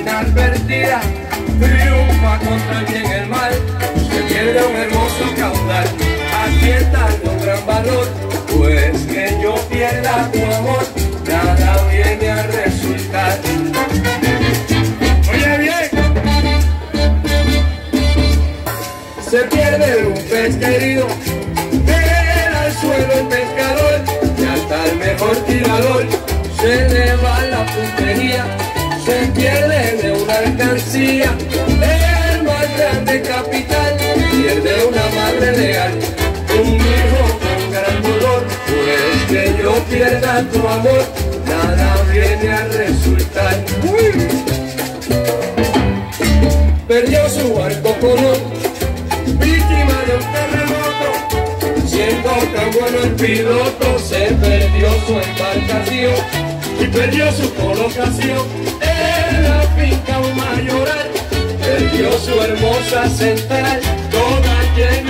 inadvertida triunfa contra el bien y el mal. Se pierde un hermoso caudal. Está un gran valor, pues que yo pierda tu amor, nada viene a resultar. Oye bien, se pierde un pez querido, queda al suelo el pescador, y hasta el mejor tirador se le va la puntería, alcancía, el más grande capital, pierde una madre leal, un hijo con gran dolor, pues que yo pierda tu amor, nada viene a resultar. Perdió su barco color, víctima de un terremoto, siendo tan bueno el piloto, se perdió su embarcación y perdió su colocación la finca mayoral. Perdió su hermosa central, toda llena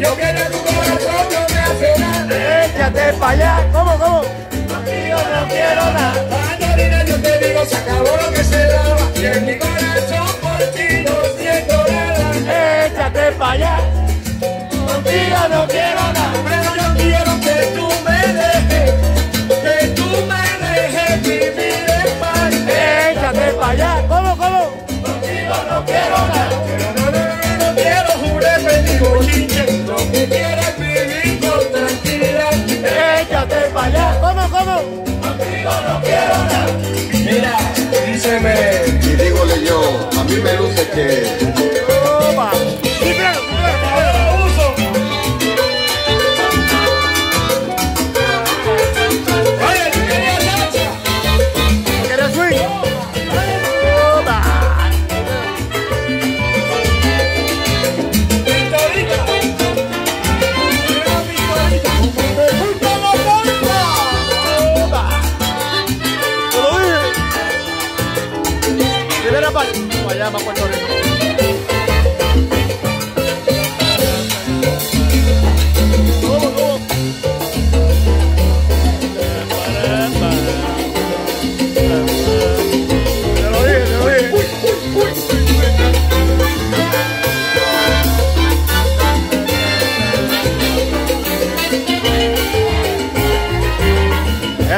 Yo quiero tu corazón, no me hace nada. Échate para allá. ¿Cómo, cómo? Contigo no quiero nada. Mandarina, yo te digo, se acabó lo que se daba. Y en mi corazón por ti no siento nada. Échate para allá. Contigo no quiero a mí me luce que parte. Para allá, para Puerto Rico.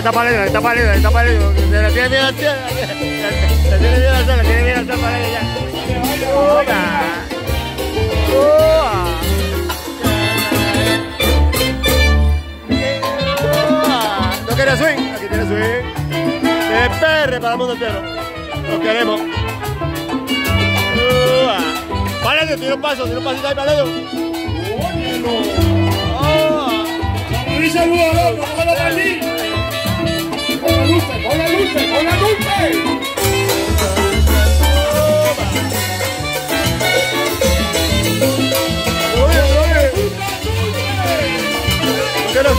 Está pálida, está pálida, está. Tiene miedo cielo. Se tiene miedo le tiene miedo. Oiga. Oa. Oa. ¿No quieres swing? Aquí tienes swing. De perre para el mundo entero. Lo queremos. Paledo, tira un paso, tira un pasito ahí, Paledo. Oa. Dice Ludo Loco, no me lo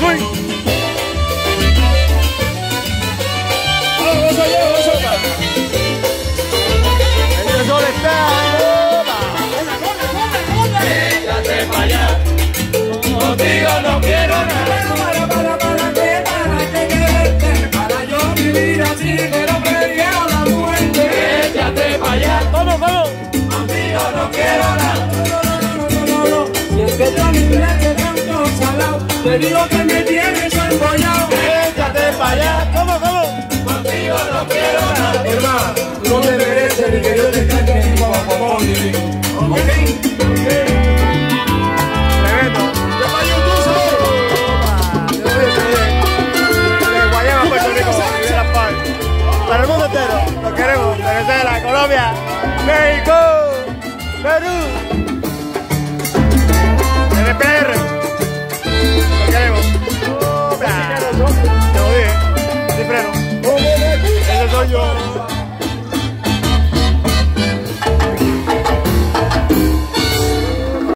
¿No quieres swing? Vamos allá, vamos allá. El sol está. Échate pa' allá. Contigo no quiero nada. Para, para, para, que, para, que quererte. Para yo vivir así, pero prefiero la muerte. Échate pa' allá. ¿Cómo, cómo? Contigo no quiero nada. No, no, no, no, no, no. Si es que yo salado, te digo que me tienes embollado. Échate para allá. ¿Cómo, cómo? Contigo no quiero nada. Hermano, tú no te mereces ni que yo te cante como como ¿Ok? Tremendo. Yo para YouTube soy. Toma. Te lo dije, te lo dije. De Guayama, Puerto Rico, Rivera Park. Para el mundo entero. Lo queremos. Venezuela, Colombia, México, Perú. Freno. Ese soy yo.